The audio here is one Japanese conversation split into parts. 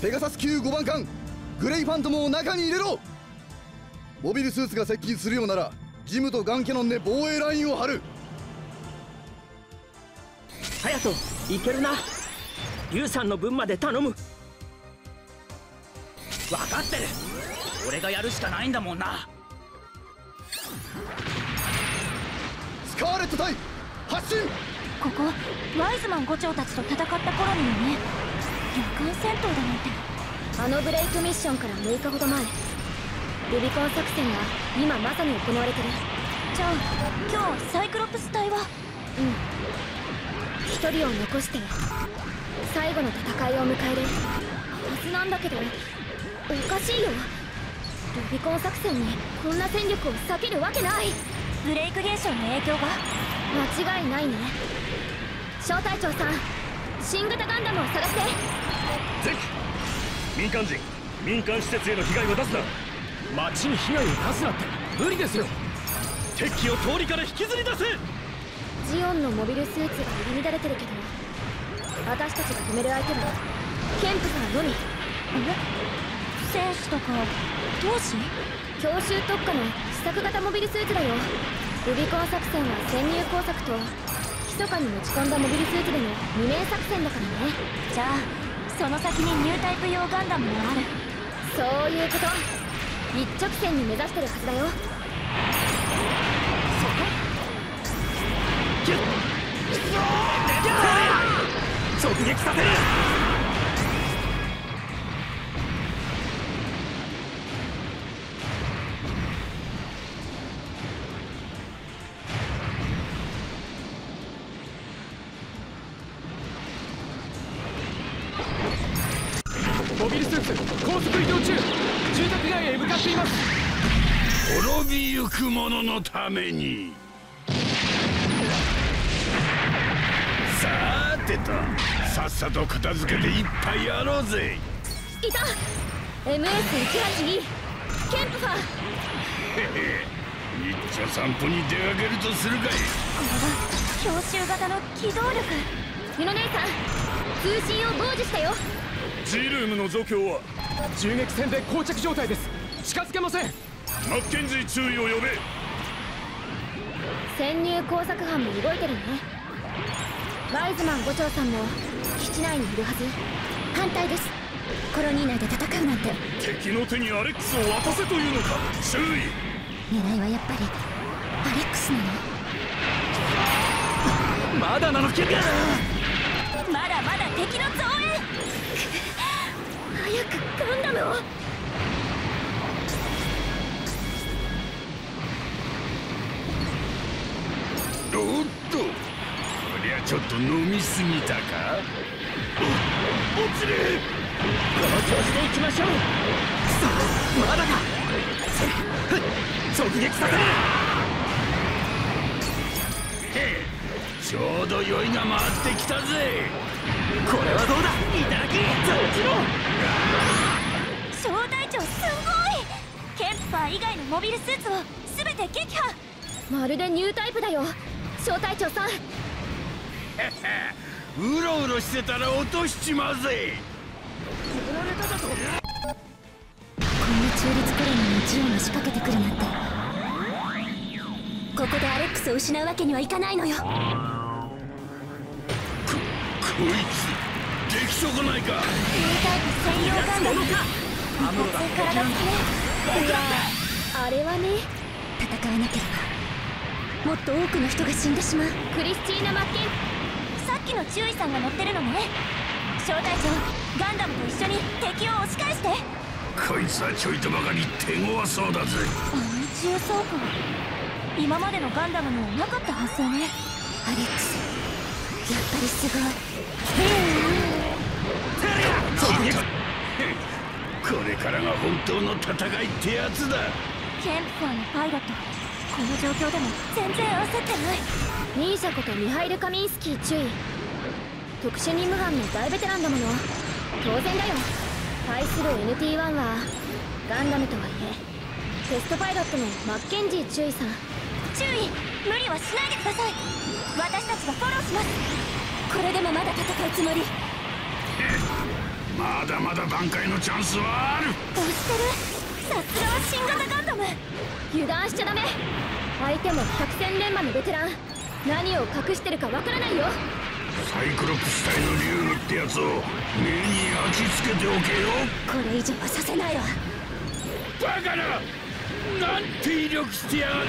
ペガサス級5番艦グレイファントムを中に入れろ。モビルスーツが接近するようならジムとガンキャノンで防衛ラインを張る。隼人いけるな。リュウさんの分まで頼む。分かってる。俺がやるしかないんだもんな。スカーレット隊発進。ここワイズマン5長たちと戦った頃によね。夜間戦闘だなんて。あのブレイクミッションから6日ほど前。ルビコン作戦が今まさに行われてる。じゃあ今日サイクロプス隊は？うん。一人を残して最後の戦いを迎える。はずなんだけどおかしいよ。ルビコン作戦にこんな戦力を避けるわけない。ブレイク現象の影響が？間違いないね。小隊長さん新型ガンダムを探してゼキ民間人民間施設への被害を出すな。町に被害を出すなって。無理ですよ。敵機を通りから引きずり出せ。ジオンのモビルスーツが入り乱れてるけど私たちが止める相手はケンプさんのみ。戦士とか闘士強襲特化の試作型モビルスーツだよ。ルビコン作戦は潜入工作と密かに持ち込んだモビルスーツでの二面作戦だからね。じゃあその先にニュータイプ用ガンダムがある。そういうこと。一直線に目指してるはずだよ。直撃させるモビルスーツ高速移動中住宅街へ向かっています。滅びゆく者のために。さーてとさっさと片付けて一杯やろうぜ。いた。MS182 ケンプファーへへ。一丁散歩に出かけるとするかい。これが強襲型の機動力。ユノ姉さん通信を傍受したよ G ルームの状況は銃撃戦で膠着状態です。近づけません。マッケンジー注意を呼べ。潜入工作班も動いてるね。ワイズマン5長さんも基地内にいるはず。反対です。コロニー内で戦うなんて。敵の手にアレックスを渡せというのか。注意。狙いはやっぱりアレックスなの。まだなのかまだまだ敵の増援早くガンダムをおっと。こりゃちょっと。飲みすぎたか落ちるこの調子で行きましょうさあまだか直撃させるちょうど酔いが回ってきたぜ。これはどうだ？いただき落ちろ小隊長すごい。ケンプファー以外のモビルスーツを全て撃破。まるでニュータイプだよ。小隊長さん。うろうろしてたら落としちまうぜ。こんな中立コロニーにジオンが仕掛けてくるなんて。ここでアレックスを失うわけにはいかないのよ。ここいつでき損ないか。専用ガンダムアムロだ普通か。らだねいやあれはね。戦わなければもっと多くの人が死んでしまうクリスチーナ・マッケン。さっきの注意さんが乗ってるのね。小隊長ガンダムと一緒に敵を押し返して。こいつはちょいとばかり手強そうだぜ。あの重装甲今までのガンダムにはなかった発想ね。アレックスぱりすごい。これからが本当の戦いってやつだ。ケンプファーのパイロットこの状況でも全然焦ってない。ニーシャことミハイル・カミンスキー注意特殊任務班の大ベテランだもの。当然だよ。対する NT1 はガンダムとはいえテストパイロットのマッケンジー注意さん。注意無理はしないでください。私たちがフォローします。これでもまだ戦うつもり。まだまだ挽回のチャンスはある。押してる。さすがは新型ガンダム。油断しちゃダメ。相手も百戦錬磨のベテラン。何を隠してるかわからないよ。サイクロプス隊の竜武ってやつを目に焼き付けておけよ。これ以上はさせないわ。バカななんて威力してやがる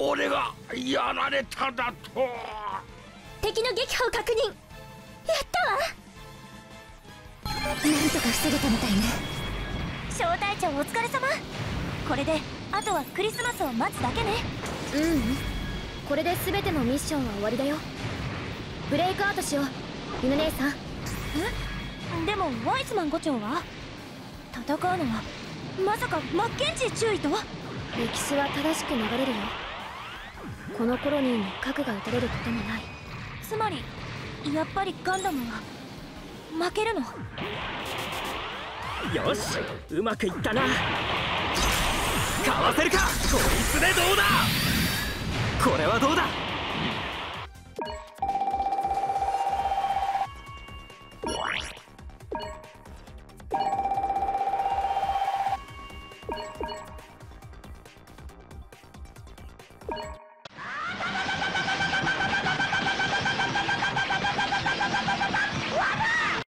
俺がやられただと。敵の撃破を確認。やったわ。なんとか防げたみたいね。小隊長お疲れ様。これであとはクリスマスを待つだけね。ううん。これで全てのミッションは終わりだよ。ブレイクアウトしよう。犬姉さん。え？でもワイスマン伍長は？戦うのはまさかマッケンジー注意と？歴史は正しく流れるよこのコロニーに核が撃たれることもない。つまりやっぱりガンダムは負けるの？よしうまくいったな。かわせるかこいつでどうだ？これはどうだ？